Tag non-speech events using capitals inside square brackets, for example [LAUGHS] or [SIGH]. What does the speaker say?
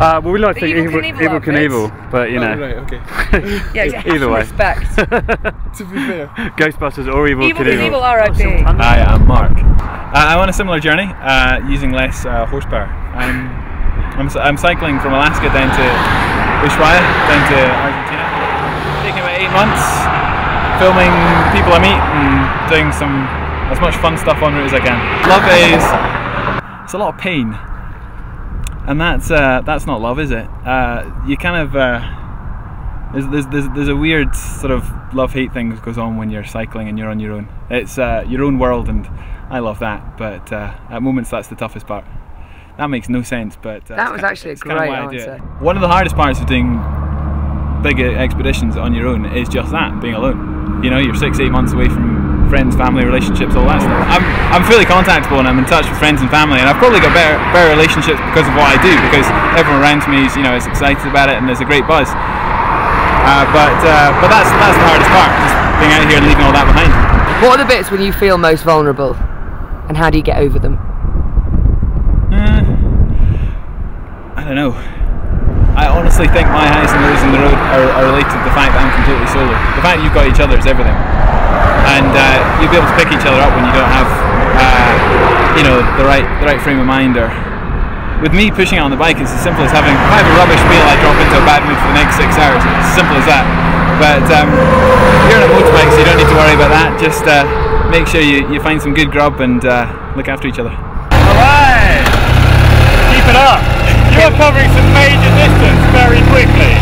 Uh, well, we like to think Evel evil, Knievel evil. Knievel, but you Oh, know, right, okay. [LAUGHS] Yeah, either some way. respect. [LAUGHS] to be fair. Ghostbusters or evil, Evel Knievel. Knievel, R.I.P. Hi, I'm Mark. Uh, I'm on a similar journey, uh, using less uh, horsepower. I'm, I'm, c- I'm cycling from Alaska down to Ushuaia, down to Argentina. Taking about eight months, filming people I meet and doing some as much fun stuff on route as I can. Love is it's a lot of pain, and that's uh, that's not love, is it? Uh, you kind of uh, there's, there's, there's, there's a weird sort of love hate thing that goes on when you're cycling and you're on your own. It's uh, your own world, and I love that. But uh, at moments, that's the toughest part. That makes no sense, but uh, That was actually a it's kinda great answer. One of the hardest parts of doing big expeditions on your own is just that, being alone. You know, you're six, eight months away from friends, family, relationships, all that stuff. I'm, I'm fully contactable and I'm in touch with friends and family, and I've probably got better, better relationships because of what I do, because everyone around me is, you know, is excited about it and there's a great buzz. Uh, but uh, but that's that's the hardest part, just being out here and leaving all that behind. What are the bits when you feel most vulnerable? And how do you get over them? Uh, I don't know. I honestly think my highs and lows in the road are, are related to the fact that I'm completely solo. The fact you've got each other is everything, and uh, you'll be able to pick each other up when you don't have, uh, you know, the right the right frame of mind. Or with me pushing on the bike, it's as simple as having if I a rubbish wheel, I drop into a bad mood for the next six hours. It's as simple as that. But um, you're on a motorbike, so you don't need to worry about that. Just uh, make sure you, you find some good grub and uh, look after each other. Alright! Keep it up! You're covering some major distance very quickly.